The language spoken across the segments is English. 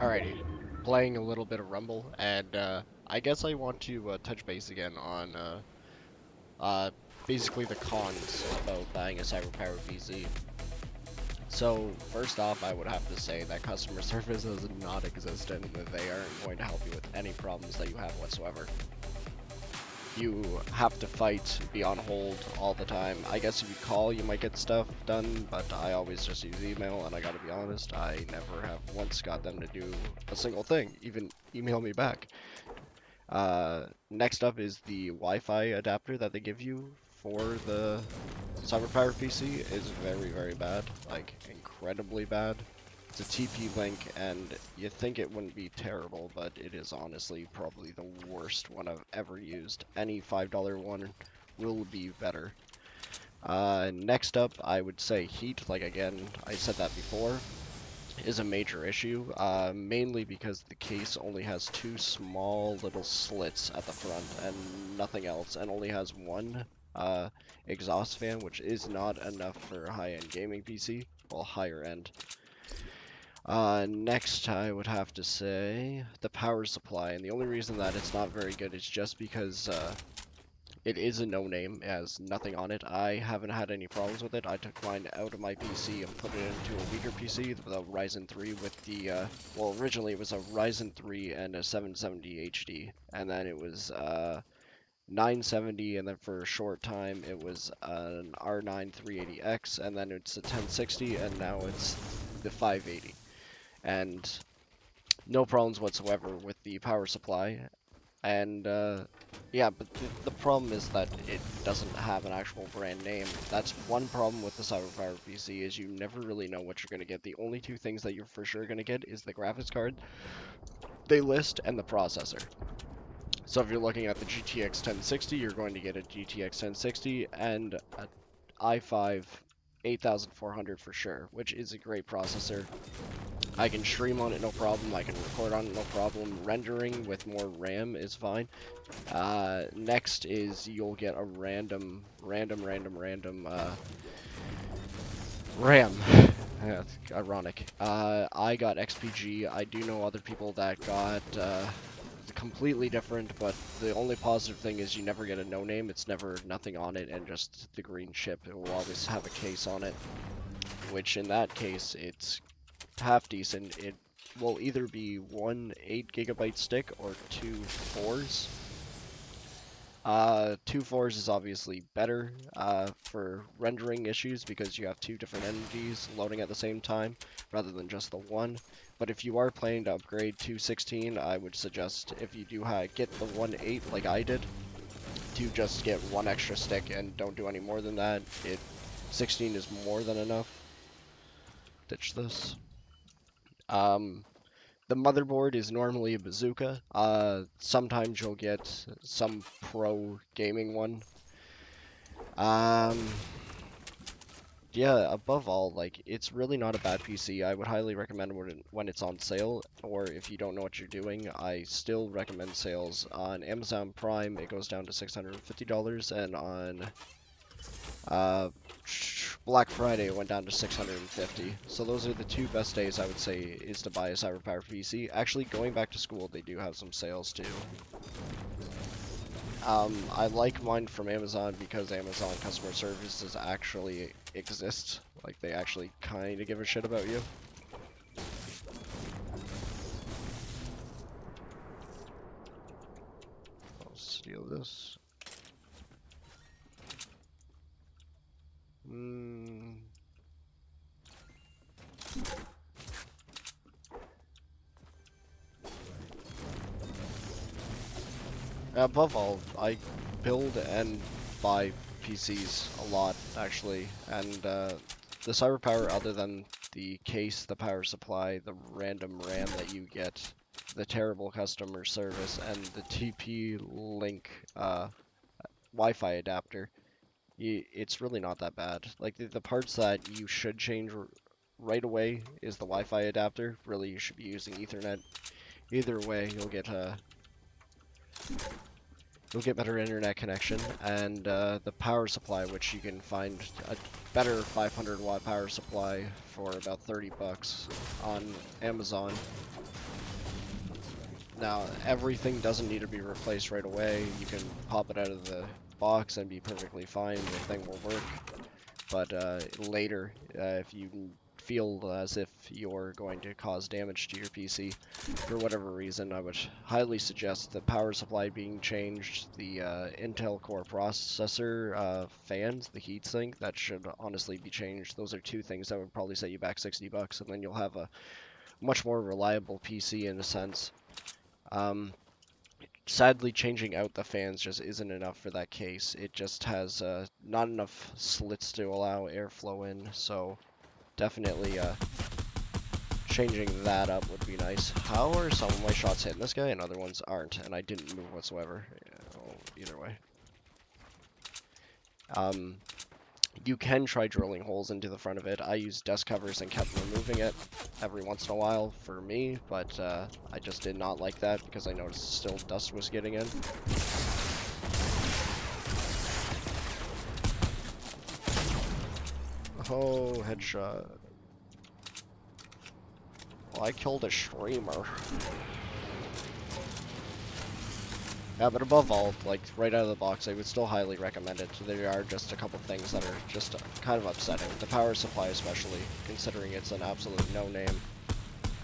Alrighty, playing a little bit of Rumble, and uh, I guess I want to uh, touch base again on uh, uh, basically the cons about buying a Cyberpower PC. So, first off, I would have to say that customer service is not existent, that they aren't going to help you with any problems that you have whatsoever you have to fight, be on hold all the time. I guess if you call, you might get stuff done, but I always just use email, and I gotta be honest, I never have once got them to do a single thing, even email me back. Uh, next up is the Wi-Fi adapter that they give you for the CyberPower PC is very, very bad, like incredibly bad. It's a TP-Link, and you think it wouldn't be terrible, but it is honestly probably the worst one I've ever used. Any $5 one will be better. Uh, next up, I would say heat, like again, I said that before, is a major issue, uh, mainly because the case only has two small little slits at the front and nothing else, and only has one uh, exhaust fan, which is not enough for a high-end gaming PC, well, higher end. Uh, next, I would have to say the power supply, and the only reason that it's not very good is just because uh, it is a no-name, it has nothing on it. I haven't had any problems with it. I took mine out of my PC and put it into a weaker PC, the Ryzen 3 with the, uh, well, originally it was a Ryzen 3 and a 770 HD, and then it was, uh, 970 and then for a short time it was an R9 380X and then it's a 1060 and now it's the 580 and no problems whatsoever with the power supply. And uh, yeah, but th the problem is that it doesn't have an actual brand name. That's one problem with the CyberPower PC is you never really know what you're going to get. The only two things that you're for sure going to get is the graphics card they list and the processor. So if you're looking at the GTX 1060, you're going to get a GTX 1060 and an i5 8400 for sure, which is a great processor. I can stream on it no problem, I can record on it no problem, rendering with more RAM is fine. Uh, next is you'll get a random, random, random, random, uh, RAM. That's ironic. Uh, I got XPG, I do know other people that got, uh, completely different, but the only positive thing is you never get a no-name, it's never nothing on it, and just the green chip, it will always have a case on it, which in that case, it's half decent. It will either be one 8 gigabyte stick or two 4s. Uh, two 4s is obviously better uh, for rendering issues because you have two different entities loading at the same time rather than just the one. But if you are planning to upgrade to 16, I would suggest if you do get the 1.8 like I did, to just get one extra stick and don't do any more than that. It 16 is more than enough. Ditch this. Um, the motherboard is normally a bazooka. Uh, sometimes you'll get some pro gaming one. Um, yeah, above all, like, it's really not a bad PC. I would highly recommend when, when it's on sale, or if you don't know what you're doing, I still recommend sales. On Amazon Prime, it goes down to $650, and on uh, Black Friday it went down to 650. So those are the two best days I would say is to buy a CyberPower PC. Actually, going back to school, they do have some sales too. Um, I like mine from Amazon because Amazon customer services actually exist. Like, they actually kind of give a shit about you. I'll steal this. Mm. Above all, I build and buy PCs a lot, actually, and uh, the CyberPower, other than the case, the power supply, the random RAM that you get, the terrible customer service, and the TP-Link uh, Wi-Fi adapter, it's really not that bad. Like, the, the parts that you should change right away is the Wi-Fi adapter. Really, you should be using Ethernet. Either way, you'll get a... You'll get better internet connection, and uh, the power supply, which you can find a better 500 watt power supply for about 30 bucks on Amazon. Now, everything doesn't need to be replaced right away. You can pop it out of the box and be perfectly fine. The thing will work. But uh, later, uh, if you feel as if you're going to cause damage to your PC for whatever reason, I would highly suggest the power supply being changed, the uh, Intel Core processor uh, fans, the heatsink, that should honestly be changed. Those are two things that would probably set you back 60 bucks, and then you'll have a much more reliable PC in a sense. Um, sadly, changing out the fans just isn't enough for that case. It just has uh, not enough slits to allow airflow in, so definitely uh, changing that up would be nice. How are some of my shots hitting this guy and other ones aren't, and I didn't move whatsoever? Yeah, either way. Um, you can try drilling holes into the front of it. I used dust covers and kept removing it every once in a while for me, but uh, I just did not like that because I noticed still dust was getting in. Oh, headshot. Well, I killed a streamer. Yeah, but above all, like, right out of the box, I would still highly recommend it. There are just a couple things that are just uh, kind of upsetting. The power supply especially, considering it's an absolute no-name.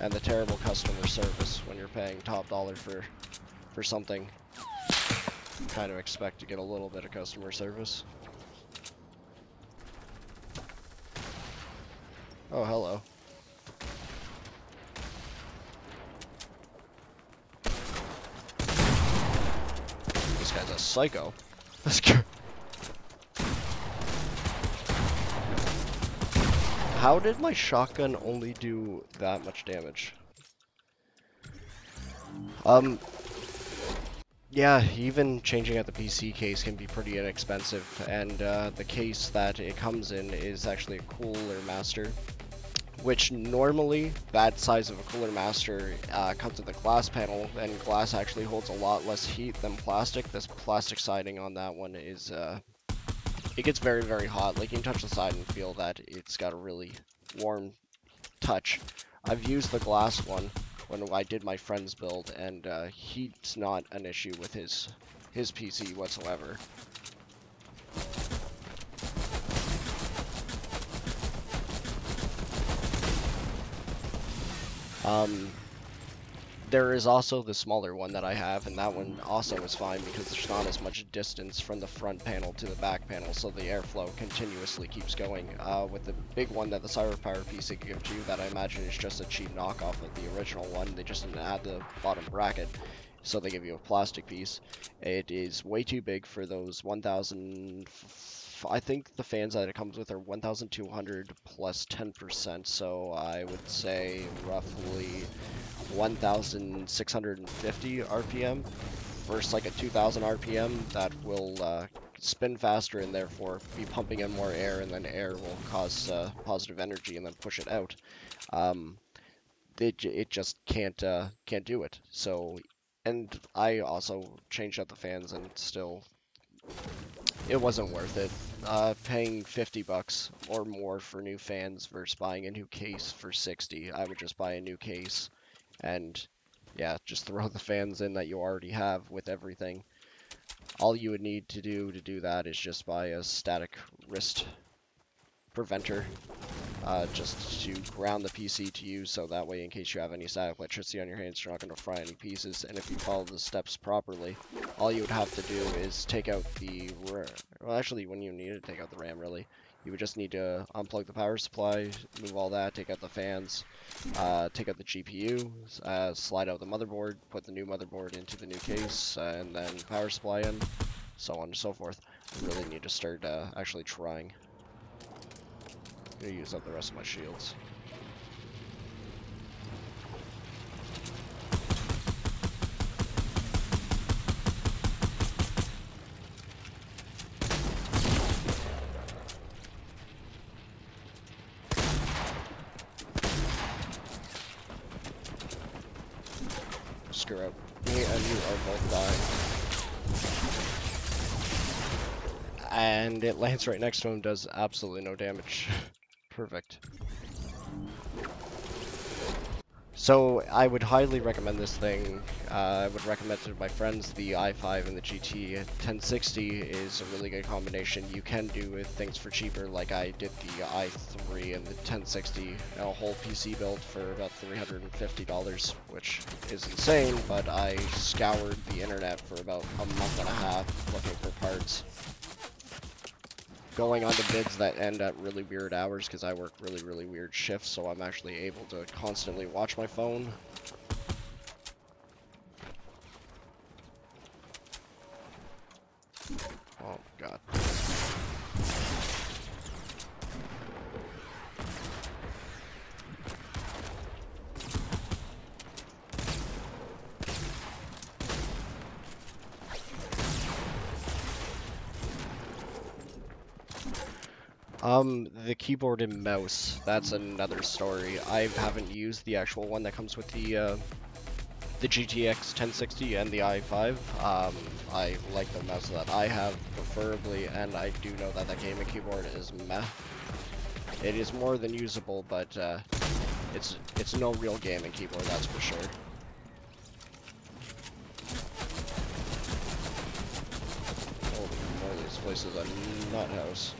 And the terrible customer service when you're paying top dollar for, for something. Kind of expect to get a little bit of customer service. Oh, hello. This guy's a psycho. Let's go. How did my shotgun only do that much damage? Um, yeah, even changing out the PC case can be pretty inexpensive, and uh, the case that it comes in is actually a Cooler Master which normally that size of a cooler master uh, comes with a glass panel and glass actually holds a lot less heat than plastic. This plastic siding on that one is uh, it gets very very hot. Like you can touch the side and feel that it's got a really warm touch. I've used the glass one when I did my friend's build and uh, heat's not an issue with his his PC whatsoever Um, there is also the smaller one that I have, and that one also is fine because there's not as much distance from the front panel to the back panel, so the airflow continuously keeps going. Uh, with the big one that the CyberPower PC gives you, that I imagine is just a cheap knockoff of the original one, they just didn't add the bottom bracket, so they give you a plastic piece. It is way too big for those 1,000 I think the fans that it comes with are 1,200 plus 10%, so I would say roughly 1,650 RPM versus like a 2,000 RPM that will uh, spin faster and therefore be pumping in more air, and then air will cause uh, positive energy and then push it out. Um, it, it just can't uh, can't do it. So, and I also changed out the fans and still it wasn't worth it. Uh, paying 50 bucks or more for new fans versus buying a new case for 60. I would just buy a new case and yeah, just throw the fans in that you already have with everything. All you would need to do to do that is just buy a static wrist preventer uh, just to ground the PC to you so that way in case you have any static electricity on your hands you're not going to fry any pieces. And if you follow the steps properly all you would have to do is take out the well actually when you need to take out the RAM really you would just need to unplug the power supply move all that take out the fans uh, take out the GPU uh, slide out the motherboard put the new motherboard into the new case uh, and then power supply in so on and so forth. I really need to start uh, actually trying I'm gonna use up the rest of my shields. Screw up. Me and you are both dying. And it lands right next to him, does absolutely no damage. Perfect. So I would highly recommend this thing. Uh, I would recommend to my friends. The i5 and the GT 1060 is a really good combination. You can do with things for cheaper, like I did the i3 and the 1060, a whole PC build for about $350, which is insane, but I scoured the internet for about a month and a half looking for parts going on to bids that end at really weird hours because I work really, really weird shifts, so I'm actually able to constantly watch my phone. Oh, God. Um, the keyboard and mouse, that's another story. I haven't used the actual one that comes with the, uh, the GTX 1060 and the i5. Um, I like the mouse that I have, preferably, and I do know that that gaming keyboard is meh. It is more than usable, but, uh, it's, it's no real gaming keyboard, that's for sure. Holy moly, this place is a nut house.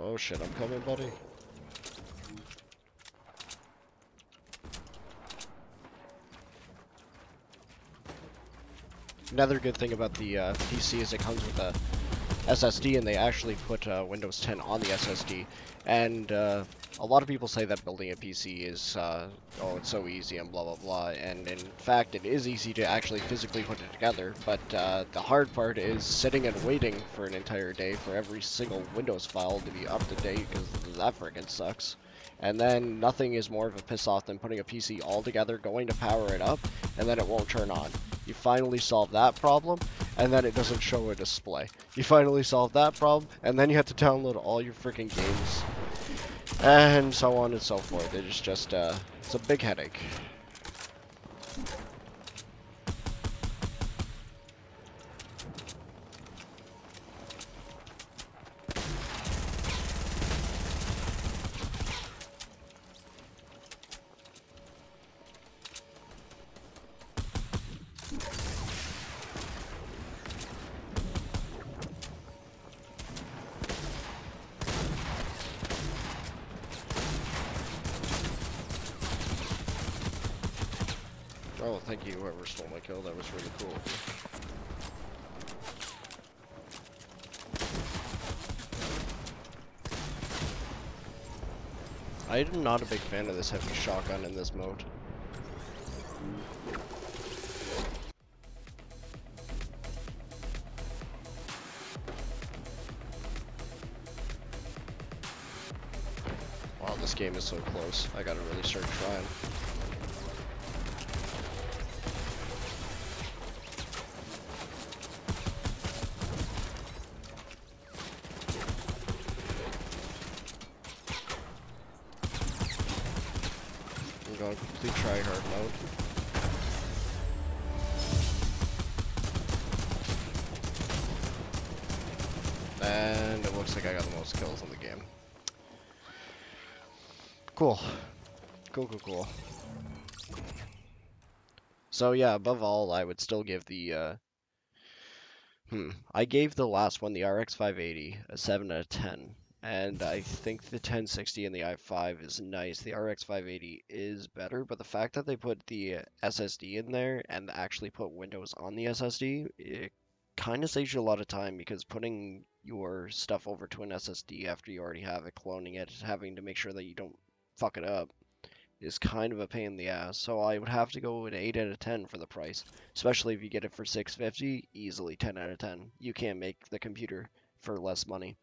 Oh shit, I'm coming, buddy. Another good thing about the uh, PC is it comes with a SSD, and they actually put uh, Windows 10 on the SSD. And uh, a lot of people say that building a PC is, uh, oh, it's so easy and blah blah blah. And in fact, it is easy to actually physically put it together. But uh, the hard part is sitting and waiting for an entire day for every single Windows file to be up to date because that freaking sucks. And then nothing is more of a piss off than putting a PC all together, going to power it up, and then it won't turn on. You finally solve that problem, and then it doesn't show a display. You finally solve that problem, and then you have to download all your freaking games. And so on and so forth. It's just, uh, it's a big headache. Thank you, whoever stole my kill. That was really cool. I'm not a big fan of this heavy shotgun in this mode. Wow, this game is so close. I gotta really start trying. Complete tryhard mode. And it looks like I got the most kills in the game. Cool. Cool, cool, cool. So yeah, above all, I would still give the, uh, hmm, I gave the last one, the RX 580, a 7 out of 10. And I think the 1060 and the i5 is nice. The RX 580 is better, but the fact that they put the SSD in there and actually put Windows on the SSD, it kind of saves you a lot of time because putting your stuff over to an SSD after you already have it, cloning it, having to make sure that you don't fuck it up, is kind of a pain in the ass. So I would have to go an 8 out of 10 for the price, especially if you get it for 650, easily 10 out of 10. You can't make the computer for less money.